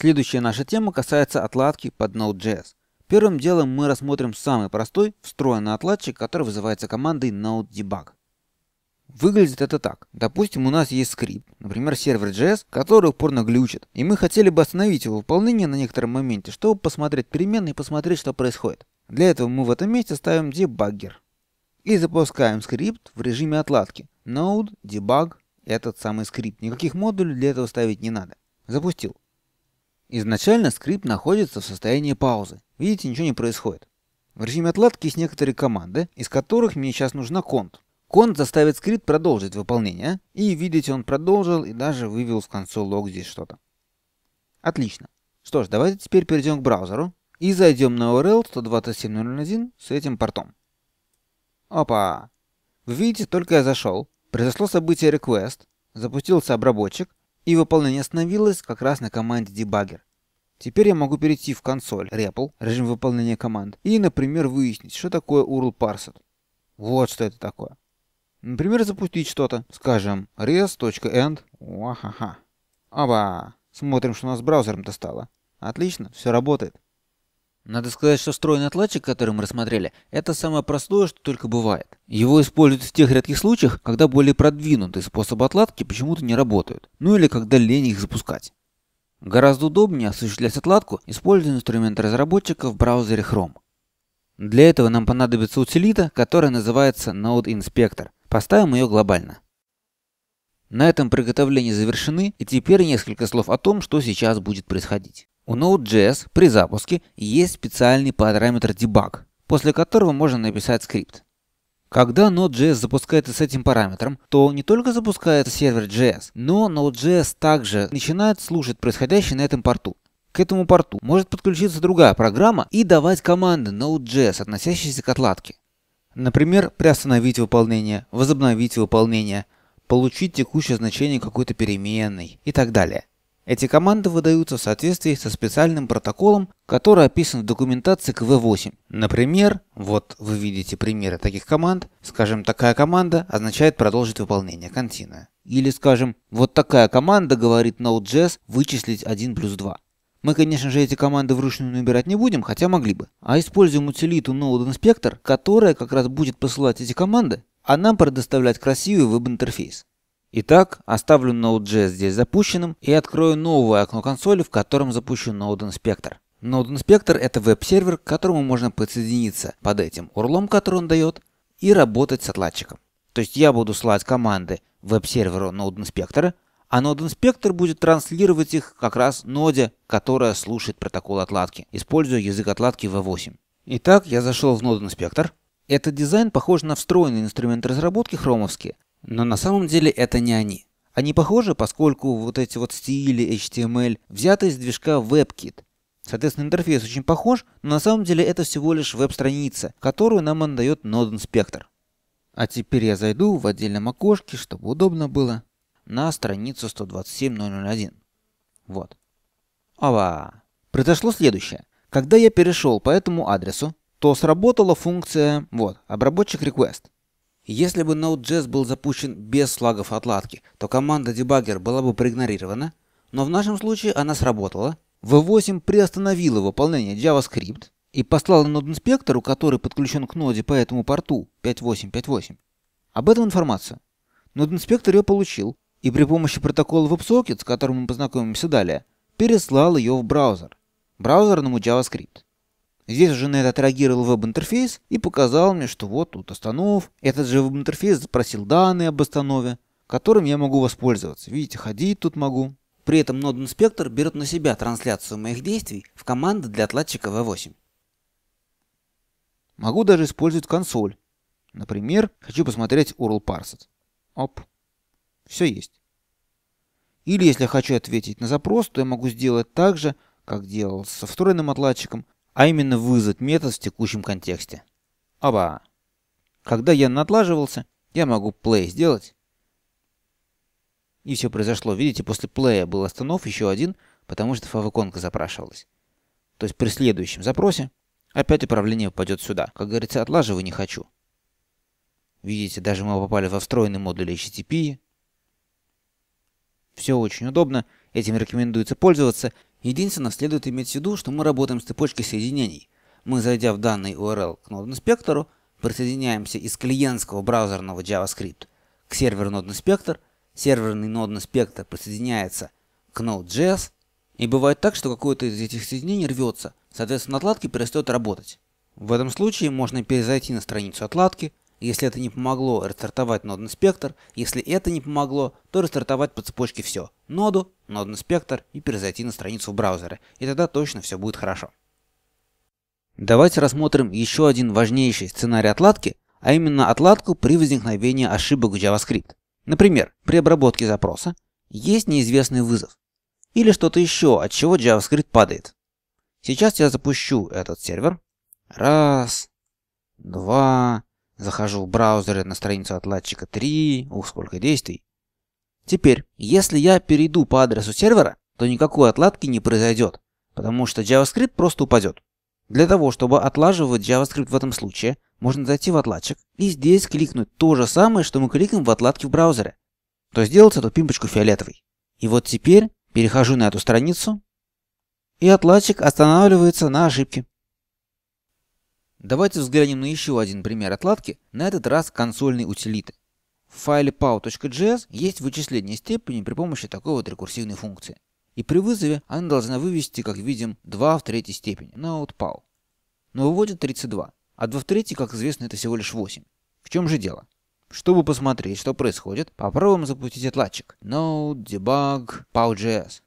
Следующая наша тема касается отладки под Node.js. Первым делом мы рассмотрим самый простой встроенный отладчик, который вызывается командой node debug. Выглядит это так. Допустим, у нас есть скрипт, например, сервер JS, который упорно глючит, и мы хотели бы остановить его выполнение на некотором моменте, чтобы посмотреть переменные и посмотреть, что происходит. Для этого мы в этом месте ставим дебаггер и запускаем скрипт в режиме отладки. Node debug этот самый скрипт. Никаких модулей для этого ставить не надо. Запустил. Изначально скрипт находится в состоянии паузы. Видите, ничего не происходит. В режиме отладки есть некоторые команды, из которых мне сейчас нужна конт. Конт заставит скрипт продолжить выполнение, и видите, он продолжил и даже вывел в консоль лог здесь что-то. Отлично. Что ж, давайте теперь перейдем к браузеру и зайдем на URL 127.0.1 с этим портом. Опа! Вы видите, только я зашел, произошло событие request, запустился обработчик, и выполнение остановилось как раз на команде debugger. Теперь я могу перейти в консоль REPL, режим выполнения команд, и, например, выяснить, что такое URL parsed. Вот что это такое. Например, запустить что-то. Скажем, res.end. Вахаха. Оба. Смотрим, что у нас с браузером-то стало. Отлично, все работает. Надо сказать, что встроенный отладчик, который мы рассмотрели, это самое простое, что только бывает. Его используют в тех редких случаях, когда более продвинутые способы отладки почему-то не работают. Ну или когда лень их запускать. Гораздо удобнее осуществлять отладку, используя инструменты разработчика в браузере Chrome. Для этого нам понадобится утилита, которая называется Node Inspector. Поставим ее глобально. На этом приготовления завершены, и теперь несколько слов о том, что сейчас будет происходить. У Node.js при запуске есть специальный параметр debug, после которого можно написать скрипт. Когда Node.js запускается с этим параметром, то не только запускается сервер JS, но Node.js также начинает слушать происходящее на этом порту. К этому порту может подключиться другая программа и давать команды Node.js, относящиеся к отладке. Например, приостановить выполнение, возобновить выполнение, получить текущее значение какой-то переменной и так далее. Эти команды выдаются в соответствии со специальным протоколом, который описан в документации к V8. Например, вот вы видите примеры таких команд. Скажем, такая команда означает продолжить выполнение континуа. Или скажем, вот такая команда говорит Node.js вычислить 1 плюс 2. Мы, конечно же, эти команды вручную набирать не будем, хотя могли бы. А используем утилиту Node Inspector, которая как раз будет посылать эти команды, а нам предоставлять красивый веб-интерфейс. Итак, оставлю Node.js здесь запущенным и открою новое окно консоли, в котором запущу Node Inspector. Node Inspector это веб-сервер, к которому можно подсоединиться под этим урлом, который он дает, и работать с отладчиком. То есть я буду слать команды веб-серверу Node Inspector, а Node Inspector будет транслировать их как раз ноде, которая слушает протокол отладки, используя язык отладки V8. Итак, я зашел в Node Inspector. Этот дизайн похож на встроенные инструменты разработки хромовские, но на самом деле это не они. Они похожи, поскольку вот эти вот стили HTML взяты из движка WebKit. Соответственно, интерфейс очень похож, но на самом деле это всего лишь веб-страница, которую нам отдает Node Inspector. А теперь я зайду в отдельном окошке, чтобы удобно было, на страницу 127.001. Вот. Ава. Произошло следующее. Когда я перешел по этому адресу, то сработала функция, вот, обработчик request. Если бы Node.js был запущен без слагов отладки, то команда debugger была бы проигнорирована, но в нашем случае она сработала. V8 приостановила выполнение JavaScript и послала Node инспектору, который подключен к ноде по этому порту 5858, об этом информацию. Node инспектор ее получил и при помощи протокола WebSocket, с которым мы познакомимся далее, переслал ее в браузер, браузерному JavaScript. Здесь уже на это отреагировал веб-интерфейс и показал мне, что вот тут останов. Этот же веб-интерфейс запросил данные об останове, которым я могу воспользоваться. Видите, ходить тут могу. При этом Node Inspector берет на себя трансляцию моих действий в команды для отладчика V8. Могу даже использовать консоль. Например, хочу посмотреть URL parsed. Оп. Все есть. Или если я хочу ответить на запрос, то я могу сделать так же, как делал со встроенным отладчиком, а именно вызвать метод в текущем контексте. Оба. Когда я надлаживался, я могу play сделать. И все произошло. Видите, после плея был останов еще один, потому что favicon запрашивалась. То есть при следующем запросе опять управление попадет сюда. Как говорится, отлаживаю не хочу. Видите, даже мы попали во встроенный модуль HTTP. Все очень удобно, этим рекомендуется пользоваться. Единственное, следует иметь в виду, что мы работаем с цепочкой соединений. Мы, зайдя в данный URL к нод-инспектору, присоединяемся из клиентского браузерного JavaScript к серверу нод-инспектор, серверный нод-инспектор присоединяется к Node.js, и бывает так, что какое-то из этих соединений рвется, соответственно отладки перестает работать. В этом случае можно перезайти на страницу отладки, если это не помогло, рестартовать нод инспектор. Если это не помогло, то рестартовать по цепочке все. Ноду, нод инспектор и перезайти на страницу в браузере. И тогда точно все будет хорошо. Давайте рассмотрим еще один важнейший сценарий отладки, а именно отладку при возникновении ошибок в JavaScript. Например, при обработке запроса есть неизвестный вызов. Или что-то еще, от чего JavaScript падает. Сейчас я запущу этот сервер. Раз, два, Захожу в браузере на страницу отладчика 3. Ух, сколько действий. Теперь, если я перейду по адресу сервера, то никакой отладки не произойдет, потому что JavaScript просто упадет. Для того, чтобы отлаживать JavaScript в этом случае, можно зайти в отладчик и здесь кликнуть то же самое, что мы кликаем в отладке в браузере. То сделать эту пимпочку фиолетовой. И вот теперь перехожу на эту страницу, и отладчик останавливается на ошибке. Давайте взглянем на еще один пример отладки, на этот раз консольной утилиты. В файле pow.js есть вычисление степени при помощи такой вот рекурсивной функции. И при вызове она должна вывести, как видим, 2 в третьей степени, node pow. Но выводит 32, а 2 в третьей, как известно, это всего лишь 8. В чем же дело? Чтобы посмотреть, что происходит, попробуем запустить отладчик. node debug pow.js.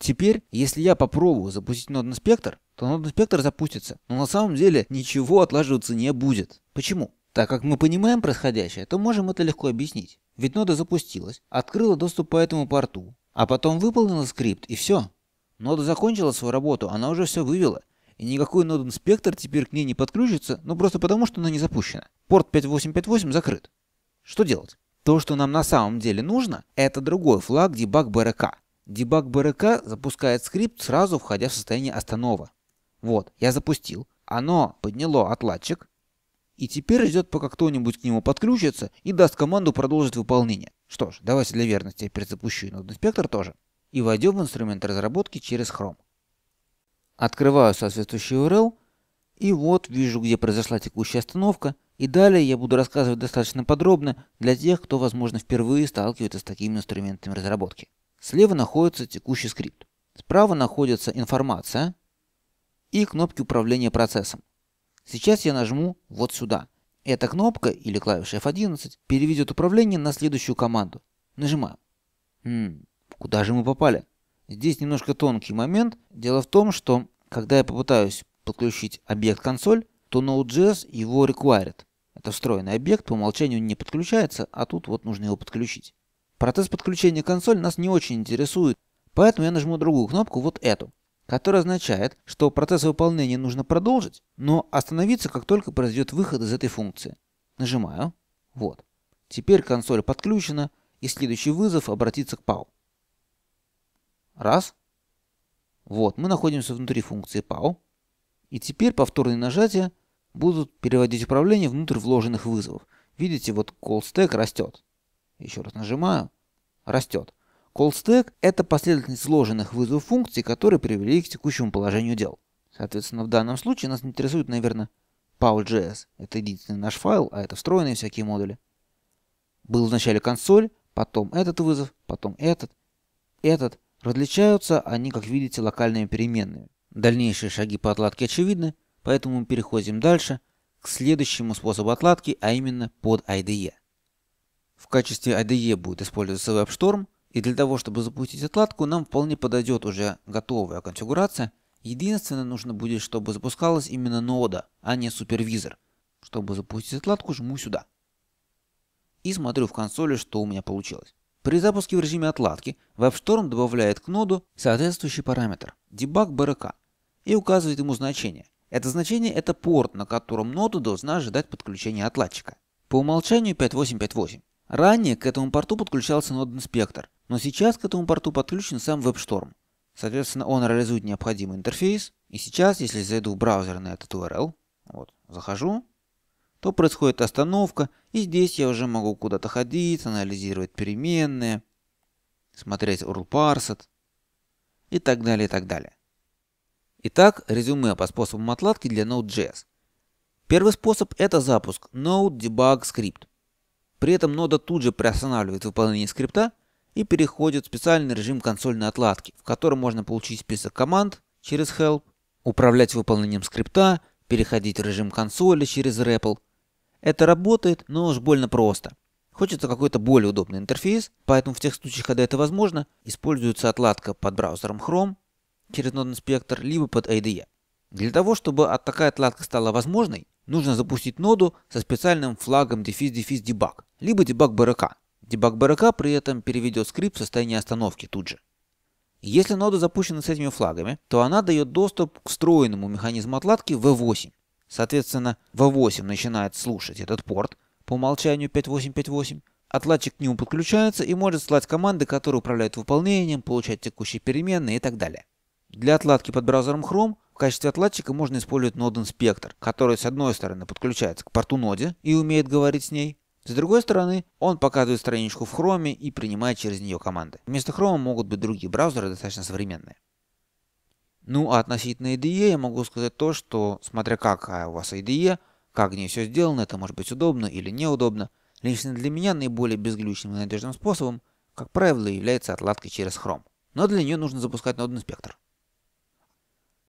Теперь, если я попробую запустить нод инспектор, то нод инспектор запустится. Но на самом деле ничего отлаживаться не будет. Почему? Так как мы понимаем происходящее, то можем это легко объяснить. Ведь нода запустилась, открыла доступ по этому порту, а потом выполнила скрипт и все. Нода закончила свою работу, она уже все вывела. И никакой нод инспектор теперь к ней не подключится, ну просто потому, что она не запущена. Порт 5858 закрыт. Что делать? То, что нам на самом деле нужно, это другой флаг debug BRK. Debug BRK запускает скрипт, сразу входя в состояние останова. Вот, я запустил. Оно подняло отладчик. И теперь ждет, пока кто-нибудь к нему подключится и даст команду продолжить выполнение. Что ж, давайте для верности я перезапущу и Node Inspector тоже. И войдем в инструмент разработки через Chrome. Открываю соответствующий URL. И вот вижу, где произошла текущая остановка. И далее я буду рассказывать достаточно подробно для тех, кто, возможно, впервые сталкивается с такими инструментами разработки. Слева находится текущий скрипт. Справа находится информация, и кнопки управления процессом. Сейчас я нажму вот сюда. Эта кнопка или клавиша F11 переведет управление на следующую команду. Нажимаю. М куда же мы попали? Здесь немножко тонкий момент. Дело в том, что когда я попытаюсь подключить объект консоль, то Node.js его required. Это встроенный объект, по умолчанию не подключается, а тут вот нужно его подключить. Процесс подключения консоль нас не очень интересует, поэтому я нажму другую кнопку, вот эту который означает, что процесс выполнения нужно продолжить, но остановиться, как только произойдет выход из этой функции. Нажимаю. Вот. Теперь консоль подключена, и следующий вызов обратится к POW. Раз. Вот, мы находимся внутри функции POW. И теперь повторные нажатия будут переводить управление внутрь вложенных вызовов. Видите, вот call stack растет. Еще раз нажимаю. Растет. Call это последовательность сложенных вызовов функций, которые привели к текущему положению дел. Соответственно, в данном случае нас интересует, наверное, PowerJS. Это единственный наш файл, а это встроенные всякие модули. Был вначале консоль, потом этот вызов, потом этот, этот. Различаются они, как видите, локальными переменными. Дальнейшие шаги по отладке очевидны, поэтому мы переходим дальше к следующему способу отладки, а именно под IDE. В качестве IDE будет использоваться WebStorm – и для того, чтобы запустить отладку, нам вполне подойдет уже готовая конфигурация. Единственное, нужно будет, чтобы запускалась именно нода, а не супервизор. Чтобы запустить отладку, жму сюда. И смотрю в консоли, что у меня получилось. При запуске в режиме отладки WebStorm добавляет к ноду соответствующий параметр debug BRK и указывает ему значение. Это значение это порт, на котором нода должна ожидать подключения отладчика. По умолчанию 5858. Ранее к этому порту подключался нод инспектор, но сейчас к этому порту подключен сам WebStorm. Соответственно, он реализует необходимый интерфейс. И сейчас, если зайду в браузер на этот URL, вот, захожу, то происходит остановка, и здесь я уже могу куда-то ходить, анализировать переменные, смотреть URL Parsed. и так далее, и так далее. Итак, резюме по способам отладки для Node.js. Первый способ – это запуск Node Debug Script. При этом нода тут же приостанавливает выполнение скрипта и переходит в специальный режим консольной отладки, в котором можно получить список команд через help, управлять выполнением скрипта, переходить в режим консоли через REPL. Это работает, но уж больно просто. Хочется какой-то более удобный интерфейс, поэтому в тех случаях, когда это возможно, используется отладка под браузером Chrome через Node Inspector, либо под IDE. Для того, чтобы такая отладка стала возможной, нужно запустить ноду со специальным флагом дефис-дефис debug, либо debug BRK. Debug BRK при этом переведет скрипт в состояние остановки тут же. Если нода запущена с этими флагами, то она дает доступ к встроенному механизму отладки V8. Соответственно, V8 начинает слушать этот порт, по умолчанию 5858, отладчик к нему подключается и может слать команды, которые управляют выполнением, получать текущие переменные и так далее. Для отладки под браузером Chrome в качестве отладчика можно использовать Node Inspector, который с одной стороны подключается к порту ноде и умеет говорить с ней, с другой стороны, он показывает страничку в Chrome и принимает через нее команды. Вместо Chrome могут быть другие браузеры, достаточно современные. Ну а относительно IDE я могу сказать то, что смотря какая у вас IDE, как в ней все сделано, это может быть удобно или неудобно. Лично для меня наиболее безглючным и надежным способом, как правило, является отладка через Chrome. Но для нее нужно запускать Node Inspector.